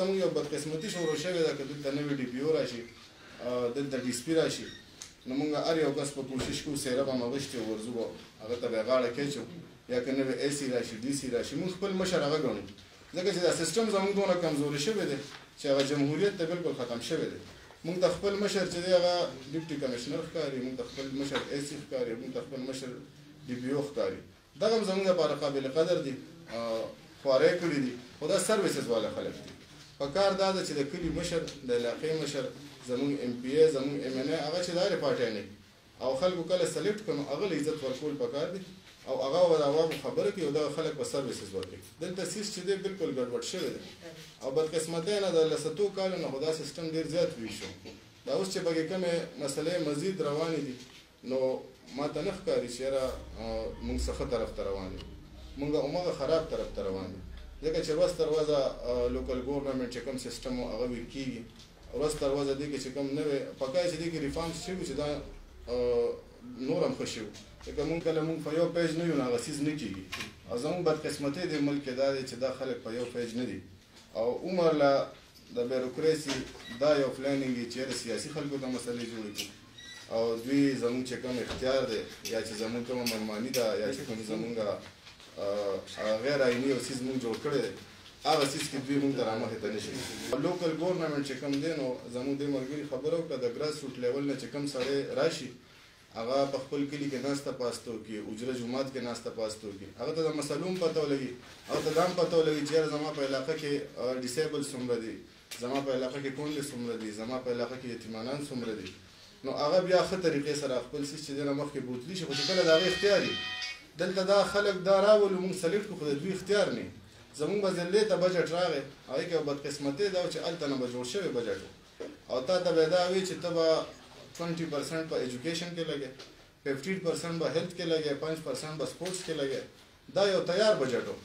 زموږ یو بدقسمتي شروع شوې ده که دلته نوی ډي پي او راشي دلته ډي سپي راشي نو موږ هر یو کس په کوشش کوو څېره به مغشتې ورځو به هغه ته به غاړه کېچو یا که نوی اې سي راشي ډي سي راشي موږ خپل مشر هغه ګڼو ځکه چې دا سیستم زموږ دونه کمزوري شوی دی چې هغه جمهوریت ته بالکل ختم شوی دی موږ ته خپل مشر چې دی هغه ډیپټي کمشنر ښکاري موږ ته خپل مشر اې سي ښکاري موږ ته خپل مشر ډي پي او ښکاري دغه هم زموږ لپاره قابل قدر دي خوارۍ کړي دي خو دا سرویسز واله خلک دي په کار دا ده چې د کلي مشر د علاقې مشر زموږ ایم پی ای زموږ ایم ان ای هغه چې د هرې پارټۍ نه او خلکو کله سلیکټ کړو نو هغه له عزت ورکول په کار دي او هغه به د عوامو خبره کوي او دغه خلک به سرویسز ورکوي دلته سیس چې دی بلکل ګډوډ شوی دی او بدقسمتۍ نه د لساتو کالو نه خو دا سیسټم ډېر زیات ویښ شو دا اوس چې پکې کومې مسلې مزید روانې دي نو ماته نه ښکاري چې یاره موږ څه ښه طرف ته روان یو موږ همغه خراب طرف ته روان یو ځکه چې ورځ تر ورځه لوکل ګورنمنټ چې کوم سیستم و هغه ویک کیږي ورځ تر ورځه دې کې چې کوم نوې پکای چې دې کې ریفارمز شوي چې دا نور هم ښه شي ځکه موږ کله موږ په یو پیج نه یو نو هغه څیز نه کیږي او زموږ بدقسمتۍ دې ملک کې دا دی چې دا خلک په یو پیج نه دي او عمر له د بیروکراسي دا یو پلانینګ دی چیرې سیاسي خلکو ته مسلې جوړې کړو او دوی زموږ چې کوم اختیار دی یا چې زموږ کومه منماني ده یا چې کوم زموږ غیر آیني یو څیز موږ جوړ کړی دی هغه څیز کې دوی موږ ته رامخې ته نه شي لوکل ګورنمنټ چې کوم دی نو زموږ دې ملګري خبره وکړه د ګراس روټ لیول نه چې کوم سړی راشي هغه په خپل کلي کې ناسته پاسته وکړي، حجره جومات کې ناسته پاسته وکړي، هغه ته د مسئلو هم پته ولګي، هغه ته دا هم پته ولګي چې یاره زما په علاقه کې ډیسیبل څومره دي، زما په علاقه کې کونډې څومره دي، زما په علاقه کې یتیمانان څومره دي، نو هغه بیا ښه طریقې سره خپل څیز چې دی نه مخکې بوتلی شي، خو چې کله د هغه اختیار وي، دلته دا خلک دا راولو موږ سلیکټ کړو خو د دوی اختیار نه زموږ به ضلعې ته بجټ راغی، هغه کې به بدقسمتي دا وه چې هلته نه به جوړ شوی بجټ و. او تا ته به دا وی چې ته به 20% په ایجوکیشن کې لګې 50% به هیلث کې لګې 5% به سپورتس کې لګې دا یو تیار بجټ و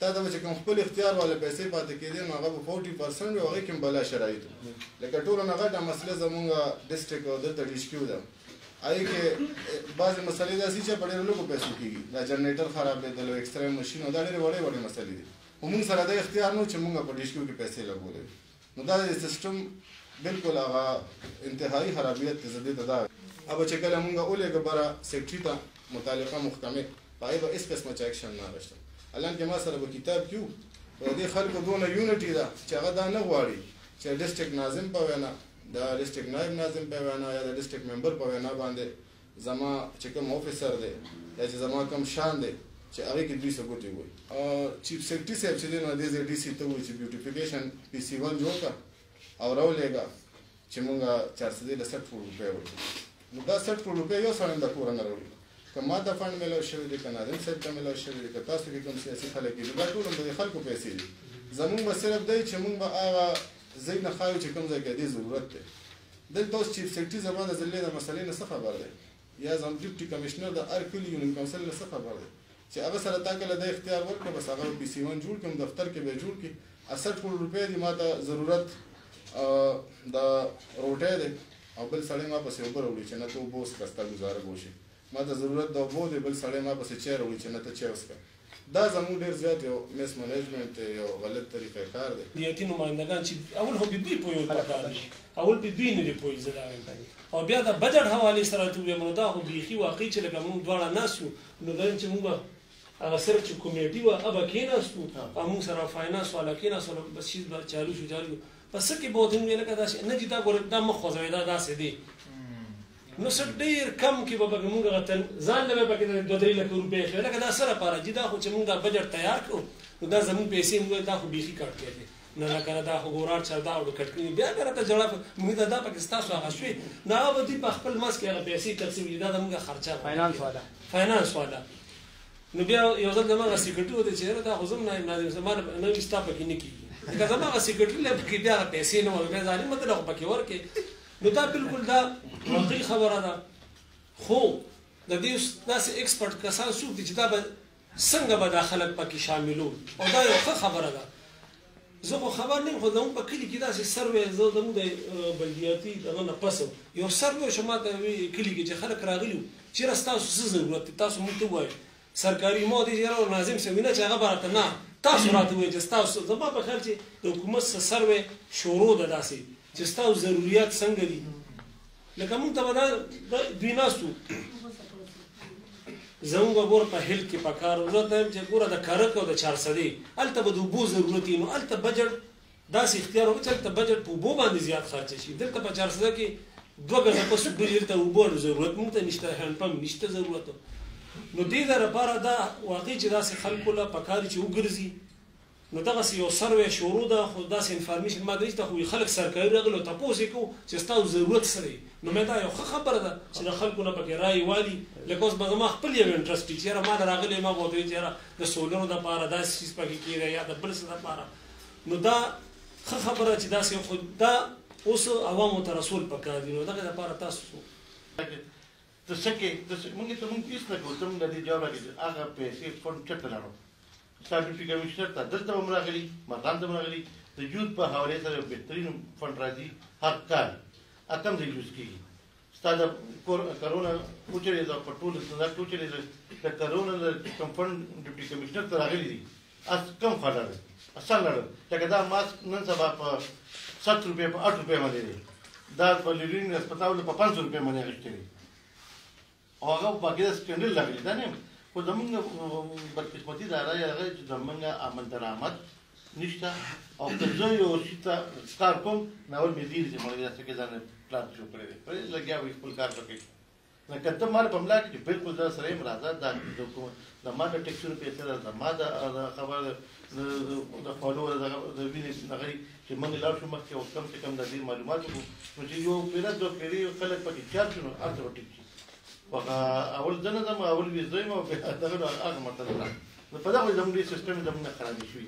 تا ته به چې کوم خپل اختیار والا پیسې پاتې کېدې نو هغه به 40% وي هغه کې بلا شرایط لکه ټولو نه غټه مسله زمونږ ډیسټریکټ او دلته ډي کیو ده آی کې بعضې مسلې داسې چې په ډېرو لږو پیسو کېږي دا جنریټر خرابېدل او ایکسرې ماشین او دا ډېرې وړې وړې مسلې دي خو مونږ سره دا اختیار نه چې مونږ په ډي کیو کې پیسې لګولې نو دا د سیستم بالکل هغه انتهایی خرابیت دی زه دې ته دا اب چې کله مونږ ولېږه بره سیکټري ته متعلقه محکمه په هغې به هېڅ قسمه چا اکشن نه اخیستل حالانکه ما سره به کتاب کیو خو دې خلکو دونه یونټي ده چې هغه دا نه غواړي چې ډسټرکټ ناظم په وینا د ډسټرکټ نایب ناظم په وینا یا د ډسټرکټ ممبر په وینا باندې زما چې کوم افیسر دی یا چې زما کوم شان دی چې هغه کې دوی څه ګوتې وي چیف سیکرټري صاحب چې دی نو دې ځای ډي سي ته ووایي چې بیوټیفیکیشن پي سي ون جوړ کړه او راولېږه چې مونږ چارسدې له سټ فور روپۍ وړو نو دا سټ فور روپۍ یو سړی د کوره نه راوړي که ما ته فنډ میلاو شوی دی که ناظم صاحب ته میلاو شوی دی که تاسو کې کوم سیاسي خلک دي دا ټول هم د خلکو پیسې دي زمونږ به صرف دی چې مونږ به هغه ځای نه ښایو چې کوم ځای کې دې ضرورت دی دلته اوس چیف سیکرټري زما د ضلعې د مسئلې نه څه خبر دی یا زما ډپټي کمشنر د هر کلي یونین کونسل نه څه خبر دی چې هغه سره تا کله دا اختیار ورکړ بس هغه پی سی ون جوړ کوم دفتر کې به جوړ کی 68 کروڑ روپۍ دي ماته ضرورت د روټۍ دی او بل سړی ما پسې اوبه راوړي چې نه ته اوبه وڅښه ستا ګزاره به وشي ما ته ضرورت د اوبو دی بل سړی ما پسې چای راوړي چې نه ته چای وڅښه دا زموږ ډېر زیات یو مس منجمنټ دی، یو غلط طریقه کار دی. نیتي نمایندګان چې اول خو پرې دوی پوهیول پکار دي، اول پرې دوی نه دي پوه زه دا وایم او بیا د بجټ حوالې سره راته ووایم نو دا خو بیخي واقعي چې لکه موږ دواړه ناست یو نو دویم چې موږ به هغه صرف چې کمیټي وه هغه به کېناستو او موږ سره فاینانس والا کېناستو نو بس چیز به چالو شو جاري په څه کې به ورته ووایو لکه داسې نه دي دا ګوره دا مه خوځوئ دا داسې دی نو څه ډېر کم کې به پکې موږ غتل ځان له به پکې دوه درې لکه روپۍ خو لکه دا سره پاره چې دا خو چې موږ دا بجټ تیار کړو نو دا زموږ پیسې موږ دا خو بیخي کټ کړی نه نه کنه دا خو ګورار چر دا وړو کټ کړی بیا کنه ته جواب موږ دا دا پکې تاسو هغه شوي نه هغه دې په خپل مس کې هغه پیسې تقسیم دا زموږ خرچه فاینانس والا فاینانس والا نو بیا یو ځل زموږ سیکرټری وته چې دا خو زم نه ناظم زموږ نه وستا پکې نه کیږي دا زموږ سیکرټری له پکې بیا پیسې نه ورکړي ځاني مطلب پکې ورکړي نو دا بالکل دا واقعي خبره ده خو د دې داسې ایکسپرټ کسان څوک دي چې دا به څنګه به دا خلک پکې شاملول او دا یو ښه خبره ده زه خو خبر نه خو زموږ په کلي کې داسې سروې زه زموږ د بلدیاتي دغه نه پس یو سروې شما ته کلي کې چې خلک راغلي چیرې تاسو څه ضرورت تاسو موږ ته وایي سرکاري مو دي جره ناظم سوینه چې هغه برته نه تاسو راته وایي چې تاسو زما په خیال چې د حکومت سره سروې شروع ده داسې چې تاسو ضرورت څنګه دي لکه موږ ته به دا دوی ناستو زموږ ګور په هل کې په کار وزته چې ګوره د کارک او د چارسدي الته به د بو ضرورت نو الته بجټ داسې اختیار وکړه چې هلته بجټ په اوبو باندې زیات خرچ شي دلته په چارسده کې دوه ګزه په صوبه کې دلته اوبو اړو ضرورت موږ ته نشته هینډ پمپ نشته ضرورت نو دې دا لپاره دا واقعي چې داسې خلکو له پکار چې وګرځي نو دغه یو سروې شروع ده خو داسې انفارمیشن ما نشته خو خلک سرکاري راغلو تاسو کو چې تاسو ضرورت سره نو مې دا یو خبره ده چې د خلکو نه پکې رائے والی لکه اوس به ما خپل یو انټرست چې را ما راغلی ما وته چې را د سولرو د پاره داسې شي پکې کیږي یا د بل څه د پاره نو دا خه خبره چې داسې خو دا اوس عوامو ته رسول پکار دي نو دغه لپاره تاسو ته څه کې موږ ته موږ هیڅ نه کوو زموږ د دې جواب راکړي هغه پیسې فنډ چېرته لاړو ستاتیفیک کمشنر ته دلته هم راغلي مرغان ته هم راغلي د جود په حوالې سره یو بهترین فنډ راځي هر کال اتم ځای یوز کېږي ستا د کرونا وچلېده په ټولو سزا کې وچلېده د کرونا د کمفنډ ډپټي کمشنر ته راغلي دي اس کم خوا لړل اسان لړل لکه دا ماسک نن سبا په 7 روپے په 8 روپے باندې دی دا په لیرین هسپتال په 500 روپے باندې اخیستل او هغه باقي د سکندل لګل دا نه خو زمونږ بدقسمتي دا راځي هغه چې زمونږ عمل درآمد نشته او که زه یو شي ته کار کوم نو ول مې دې چې مړ دې څه کې ځان پلان جوړ کړی دی لګیا وي خپل کار وکړي لکه ته مال په ملا کې بالکل زه سره يم راځه دا کوم د ما نه ټیکسونه پیسې ده د ما د خبر د خولو د د وینې نغې چې موږ لا شو مخکې او کم څه کم د دې معلومات وو نو چې یو پیره دوه پیری خلک پکې چار شنو ارته ټیک شي وغه اول دنه زم اول وی زم او به دغه هغه مطلب نو په دغه زموږ سیستم زموږ خراب شوی